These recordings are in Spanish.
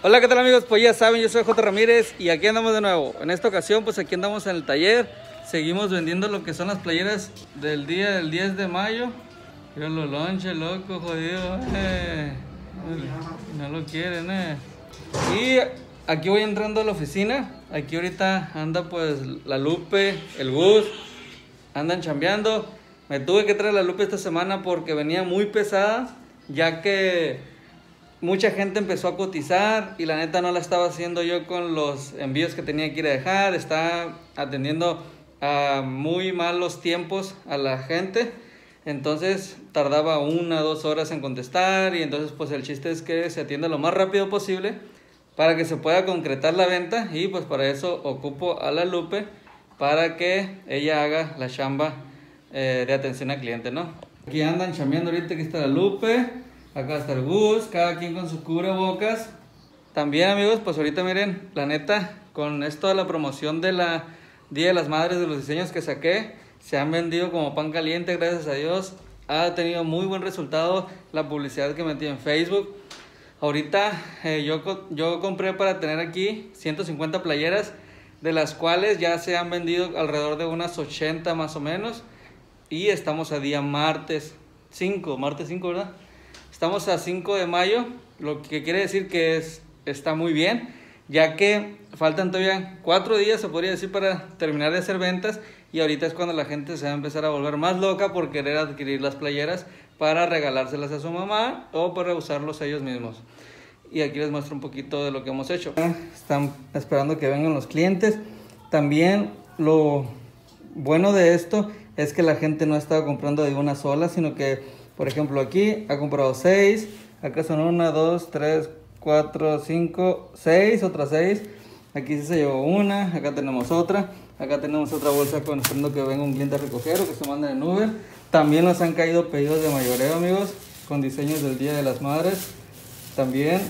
Hola, ¿qué tal amigos? Pues ya saben, yo soy J. Ramírez y aquí andamos de nuevo. En esta ocasión, pues aquí andamos en el taller. Seguimos vendiendo lo que son las playeras del día del 10 de mayo. Yo lo lonche, loco, jodido. Eh. No lo quieren, eh. Y aquí voy entrando a la oficina. Aquí ahorita anda pues la Lupe, el Gus. Andan chambeando. Me tuve que traer la Lupe esta semana porque venía muy pesada. Ya que mucha gente empezó a cotizar y la neta no la estaba haciendo yo con los envíos que tenía que ir a dejar, estaba atendiendo a muy malos tiempos a la gente, entonces tardaba una, dos horas en contestar y entonces pues el chiste es que se atienda lo más rápido posible para que se pueda concretar la venta y pues para eso ocupo a la Lupe para que ella haga la chamba eh, de atención al cliente, ¿no? Aquí andan chambeando ahorita, aquí está la Lupe. Acá está el Gus, cada quien con su cubrebocas. También amigos, pues ahorita miren, la neta, con esto de la promoción de la Día de las Madres de los diseños que saqué, se han vendido como pan caliente, gracias a Dios. Ha tenido muy buen resultado la publicidad que metí en Facebook. Ahorita eh, yo, yo compré para tener aquí 150 playeras, de las cuales ya se han vendido alrededor de unas 80 más o menos. Y estamos a día martes 5, martes 5, ¿verdad? Estamos a 5 de mayo, lo que quiere decir que es, está muy bien, ya que faltan todavía cuatro días, se podría decir, para terminar de hacer ventas. Y ahorita es cuando la gente se va a empezar a volver más loca por querer adquirir las playeras para regalárselas a su mamá o para usarlos ellos mismos. Y aquí les muestro un poquito de lo que hemos hecho. Están esperando que vengan los clientes. También lo bueno de esto es que la gente no está comprando de una sola, sino que por ejemplo, aquí ha comprado 6. Acá son 1, 2, 3, 4, 5, 6. Otras 6. Aquí sí se llevó una. Acá tenemos otra. Acá tenemos otra bolsa con esperando que venga un cliente a recoger o que se manden en Uber. También nos han caído pedidos de mayoreo, amigos. Con diseños del Día de las Madres. También.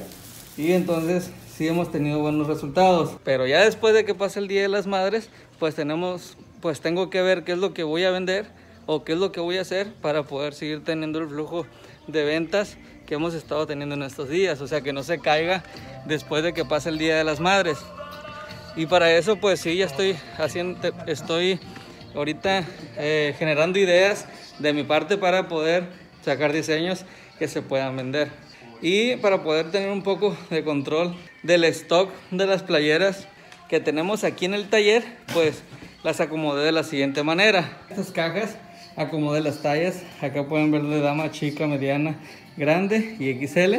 Y entonces sí hemos tenido buenos resultados. Pero ya después de que pase el Día de las Madres, pues tenemos, pues tengo que ver qué es lo que voy a vender o qué es lo que voy a hacer para poder seguir teniendo el flujo de ventas que hemos estado teniendo en estos días, o sea que no se caiga después de que pase el Día de las Madres. Y para eso pues sí, ya estoy haciendo, estoy ahorita eh, generando ideas de mi parte para poder sacar diseños que se puedan vender. Y para poder tener un poco de control del stock de las playeras que tenemos aquí en el taller, pues las acomodé de la siguiente manera. Estas cajas acomodé las tallas. Acá pueden ver de dama chica, mediana, grande y XL.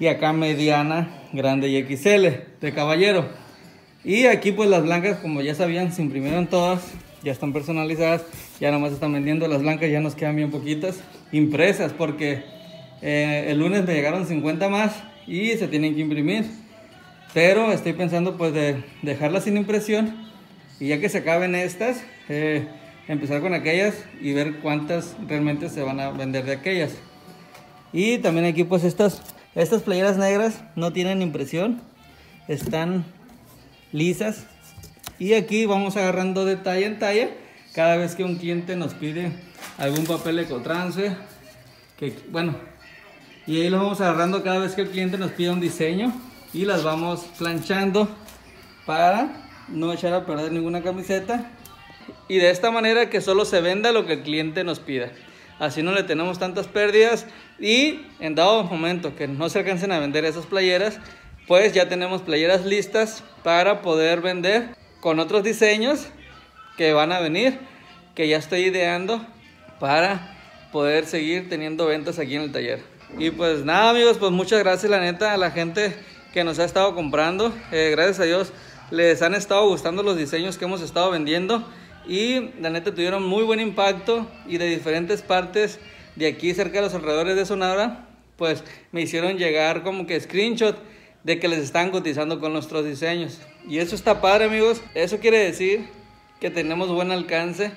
Y acá mediana, grande y XL de caballero. Y aquí pues las blancas, como ya sabían, se imprimieron todas. Ya están personalizadas. Ya nomás están vendiendo las blancas, ya nos quedan bien poquitas. Impresas porque eh, el lunes me llegaron 50 más y se tienen que imprimir. Pero estoy pensando pues de dejarlas sin impresión. Y ya que se acaben estas, eh, empezar con aquellas y ver cuántas realmente se van a vender de aquellas. Y también aquí pues estas, estas playeras negras no tienen impresión, están lisas. Y aquí vamos agarrando de talla en talla cada vez que un cliente nos pide algún papel ecotrance. Que, bueno, y ahí lo vamos agarrando cada vez que el cliente nos pide un diseño y las vamos planchando para no echar a perder ninguna camiseta y de esta manera que solo se venda lo que el cliente nos pida. Así no le tenemos tantas pérdidas y en dado momento que no se alcancen a vender esas playeras, pues ya tenemos playeras listas para poder vender con otros diseños que van a venir, que ya estoy ideando para poder seguir teniendo ventas aquí en el taller. Y pues nada amigos, pues muchas gracias la neta a la gente que nos ha estado comprando. Eh, gracias a Dios les han estado gustando los diseños que hemos estado vendiendo y la neta tuvieron muy buen impacto y de diferentes partes de aquí cerca de los alrededores de Sonora, pues me hicieron llegar como que screenshot de que les están cotizando con nuestros diseños. Y eso está padre amigos, eso quiere decir que tenemos buen alcance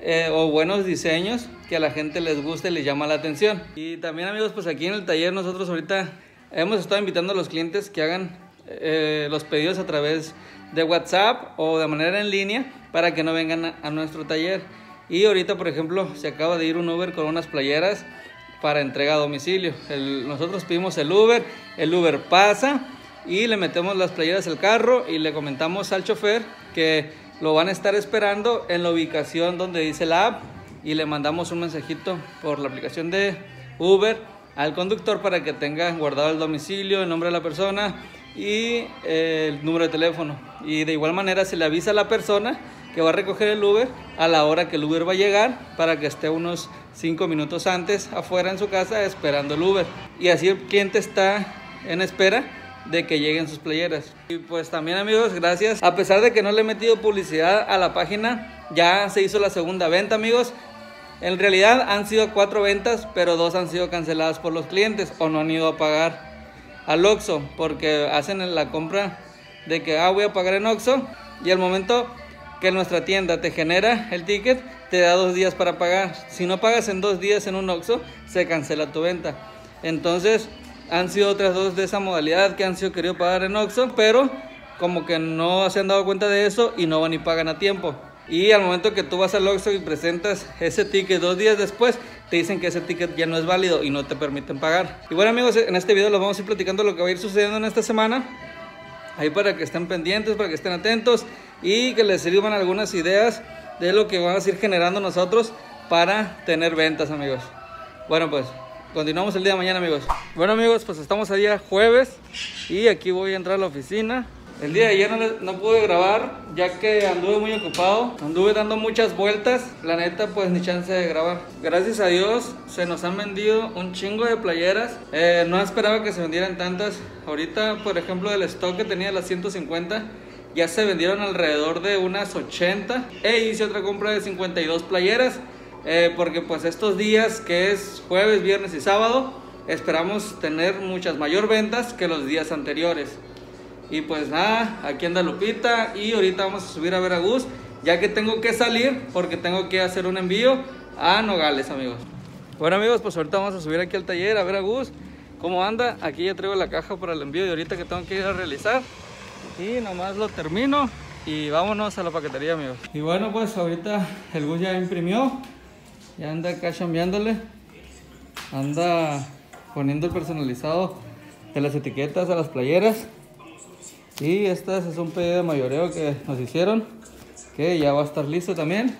eh, o buenos diseños que a la gente les gusta y les llama la atención. Y también amigos, pues aquí en el taller nosotros ahorita hemos estado invitando a los clientes que hagan eh, los pedidos a través de WhatsApp o de manera en línea para que no vengan a, nuestro taller. Y ahorita, por ejemplo, se acaba de ir un Uber con unas playeras para entrega a domicilio. nosotros pedimos el Uber, el Uber pasa y le metemos las playeras al carro y le comentamos al chofer que lo van a estar esperando en la ubicación donde dice la app y le mandamos un mensajito por la aplicación de Uber al conductor para que tenga guardado el domicilio, el nombre de la persona y eh, el número de teléfono. Y de igual manera se le avisa a la persona que va a recoger el Uber a la hora que el Uber va a llegar para que esté unos 5 minutos antes afuera en su casa esperando el Uber. Y así el cliente está en espera de que lleguen sus playeras. Y pues también amigos, gracias. A pesar de que no le he metido publicidad a la página, ya se hizo la segunda venta amigos. En realidad han sido cuatro ventas, pero dos han sido canceladas por los clientes o no han ido a pagar al Oxxo porque hacen la compra de que ah, voy a pagar en Oxxo y al momento que nuestra tienda te genera el ticket, te da dos días para pagar. Si no pagas en dos días en un Oxxo, se cancela tu venta. Entonces, han sido otras dos de esa modalidad que han sido querido pagar en Oxxo, pero como que no se han dado cuenta de eso y no van y pagan a tiempo. Y al momento que tú vas al Oxxo y presentas ese ticket dos días después, te dicen que ese ticket ya no es válido y no te permiten pagar. Y bueno amigos, en este video les vamos a ir platicando lo que va a ir sucediendo en esta semana. Ahí para que estén pendientes, para que estén atentos y que les sirvan algunas ideas de lo que vamos a ir generando nosotros para tener ventas amigos. Bueno pues, continuamos el día de mañana amigos. Bueno amigos, pues estamos a día jueves y aquí voy a entrar a la oficina. El día de ayer no, pude grabar ya que anduve muy ocupado, anduve dando muchas vueltas, la neta pues ni chance de grabar. Gracias a Dios se nos han vendido un chingo de playeras, eh, no esperaba que se vendieran tantas. Ahorita por ejemplo del stock que tenía las 150 ya se vendieron alrededor de unas 80 e hice otra compra de 52 playeras eh, porque pues estos días que es jueves, viernes y sábado esperamos tener muchas mayor ventas que los días anteriores. Y pues nada, aquí anda Lupita y ahorita vamos a subir a ver a Gus, ya que tengo que salir porque tengo que hacer un envío a Nogales, amigos. Bueno, amigos, pues ahorita vamos a subir aquí al taller a ver a Gus cómo anda. Aquí ya traigo la caja para el envío de ahorita que tengo que ir a realizar. Y nomás lo termino y vámonos a la paquetería, amigos. Y bueno, pues ahorita el Gus ya imprimió, ya anda acá chambeándole, anda poniendo el personalizado de las etiquetas a las playeras. Y este es un pedido de mayoreo que nos hicieron, que ya va a estar listo también.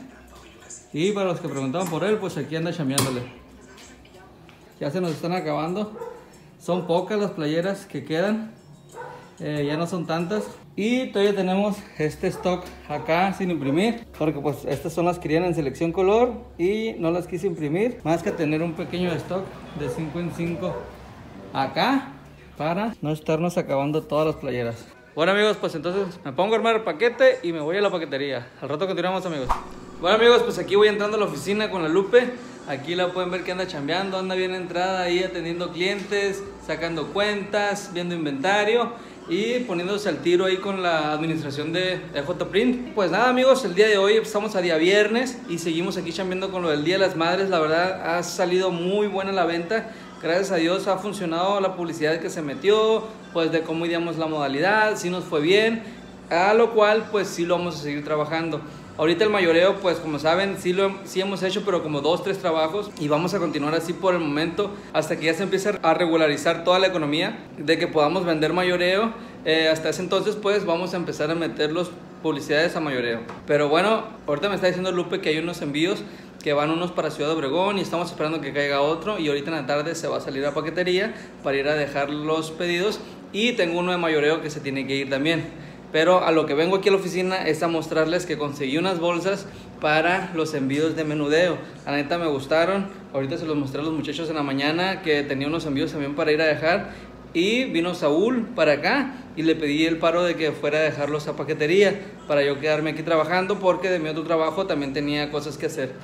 Y para los que preguntaban por él, pues aquí anda chameándole. Ya se nos están acabando. Son pocas las playeras que quedan. Eh, ya no son tantas. Y todavía tenemos este stock acá sin imprimir. Porque pues estas son las que irían en selección color. Y no las quise imprimir. Más que tener un pequeño stock de 5 en 5 acá. Para no estarnos acabando todas las playeras. Bueno amigos, pues entonces me pongo a armar el paquete y me voy a la paquetería. Al rato continuamos amigos. Bueno amigos, pues aquí voy entrando a la oficina con la Lupe. Aquí la pueden ver que anda chambeando, anda bien entrada ahí atendiendo clientes, sacando cuentas, viendo inventario y poniéndose al tiro ahí con la administración de J Print. Pues nada amigos, el día de hoy estamos a día viernes y seguimos aquí chambeando con lo del Día de las Madres. La verdad ha salido muy buena la venta gracias a Dios ha funcionado la publicidad que se metió, pues de cómo ideamos la modalidad, si nos fue bien, a lo cual pues sí lo vamos a seguir trabajando. Ahorita el mayoreo, pues como saben, sí, lo, sí hemos hecho, pero como dos, tres trabajos y vamos a continuar así por el momento hasta que ya se empiece a regularizar toda la economía, de que podamos vender mayoreo. Eh, hasta ese entonces, pues vamos a empezar a meter los publicidades a mayoreo. Pero bueno, ahorita me está diciendo Lupe que hay unos envíos que van unos para Ciudad Obregón y estamos esperando que caiga otro y ahorita en la tarde se va a salir a paquetería para ir a dejar los pedidos y tengo uno de mayoreo que se tiene que ir también. Pero a lo que vengo aquí a la oficina es a mostrarles que conseguí unas bolsas para los envíos de menudeo. La neta me gustaron. Ahorita se los mostré a los muchachos en la mañana que tenía unos envíos también para ir a dejar. Y vino Saúl para acá y le pedí el paro de que fuera a dejarlos a paquetería para yo quedarme aquí trabajando porque de mi otro trabajo también tenía cosas que hacer.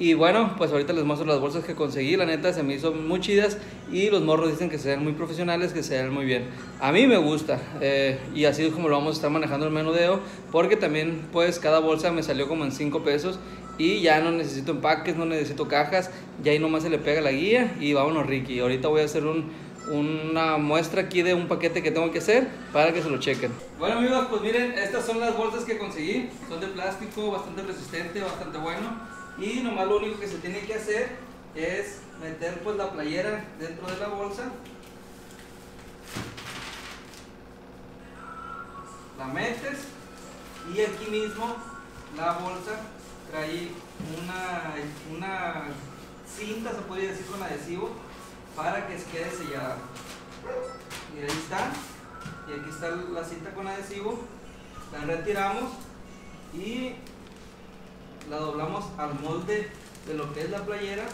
Y bueno, pues ahorita les muestro las bolsas que conseguí. La neta se me hizo muy chidas. Y los morros dicen que se ven muy profesionales, que se ven muy bien. A mí me gusta. Eh, y así es como lo vamos a estar manejando el menudeo. Porque también, pues, cada bolsa me salió como en 5 pesos. Y ya no necesito empaques, no necesito cajas. Ya ahí nomás se le pega la guía. Y vámonos, Ricky. Ahorita voy a hacer un, una muestra aquí de un paquete que tengo que hacer para que se lo chequen. Bueno amigos, pues miren, estas son las bolsas que conseguí. Son de plástico, bastante resistente, bastante bueno y nomás lo único que se tiene que hacer es meter pues la playera dentro de la bolsa la metes y aquí mismo la bolsa trae una, una cinta, se podría decir con adhesivo, para que quede sellada. Y ahí está. Y aquí está la cinta con adhesivo. La retiramos y la doblamos al molde de lo que es la playera.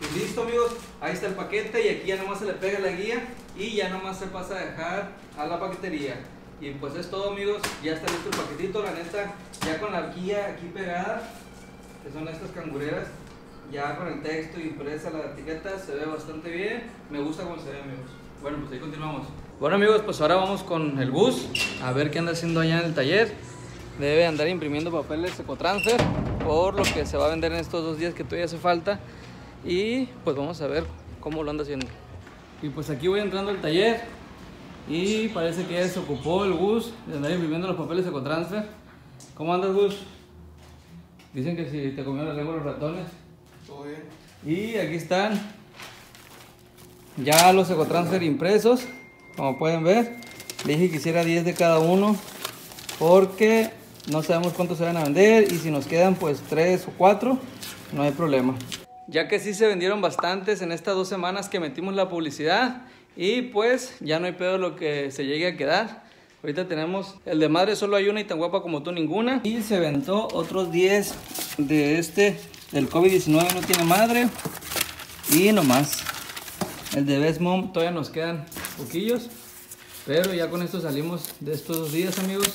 Y listo amigos, ahí está el paquete y aquí ya nomás se le pega la guía y ya nomás se pasa a dejar a la paquetería. Y pues es todo amigos, ya está listo el paquetito, la neta, ya con la guía aquí pegada, que son estas cangureras, ya con el texto impresa la etiqueta, se ve bastante bien, me gusta cómo se ve amigos. Bueno, pues ahí continuamos. Bueno amigos, pues ahora vamos con el bus, a ver qué anda haciendo allá en el taller. Debe andar imprimiendo papeles Ecotransfer, por lo que se va a vender en estos dos días que todavía hace falta. Y pues vamos a ver cómo lo anda haciendo. Y pues aquí voy entrando al taller y parece que ya se ocupó el bus de andar imprimiendo los papeles Ecotransfer. ¿Cómo andas bus? Dicen que si te comieron la lengua los ratones. Todo bien. Y aquí están ya los Ecotransfer impresos, como pueden ver. Le dije que hiciera 10 de cada uno porque no sabemos cuántos se van a vender y si nos quedan pues 3 o 4, no hay problema. Ya que sí se vendieron bastantes en estas dos semanas que metimos la publicidad y pues ya no hay pedo lo que se llegue a quedar. Ahorita tenemos el de madre, solo hay una y tan guapa como tú ninguna. Y se ventó otros 10 de este, del COVID-19 no tiene madre. Y nomás. El de Best Mom todavía nos quedan poquillos. Pero ya con esto salimos de estos dos días amigos.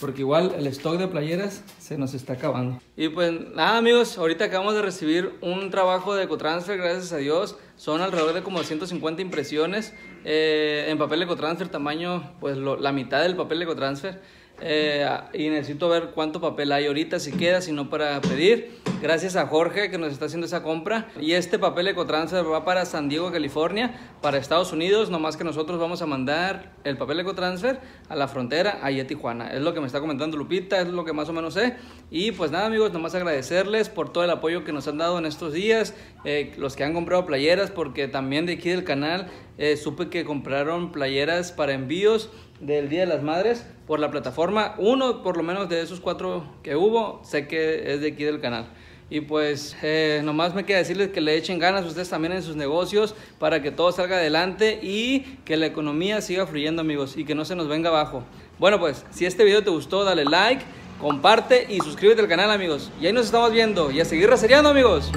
Porque igual el stock de playeras se nos está acabando. Y pues nada amigos, ahorita acabamos de recibir un trabajo de Ecotransfer, gracias a Dios. Son alrededor de como 150 impresiones eh, en papel Ecotransfer, tamaño pues lo- la mitad del papel Ecotransfer. Eh, y necesito ver cuánto papel hay ahorita, si queda, si no para pedir. Gracias a Jorge que nos está haciendo esa compra. Y este papel Ecotransfer va para San Diego, California, para Estados Unidos. Nomás que nosotros vamos a mandar el papel Ecotransfer a la frontera, ahí a Tijuana. Es lo que me está comentando Lupita, es lo que más o menos sé. Y pues nada, amigos, nomás agradecerles por todo el apoyo que nos han dado en estos días. eh, los que han comprado playeras, porque también de aquí del canal eh, supe que compraron playeras para envíos del Día de las Madres por la plataforma. Uno, por lo menos de esos cuatro que hubo, sé que es de aquí del canal. Y pues eh, nomás me queda decirles que le echen ganas ustedes también en sus negocios para que todo salga adelante y que la economía siga fluyendo amigos y que no se nos venga abajo. Bueno pues, si este video te gustó dale like, comparte y suscríbete al canal amigos. Y ahí nos estamos viendo y a seguir rasereando amigos.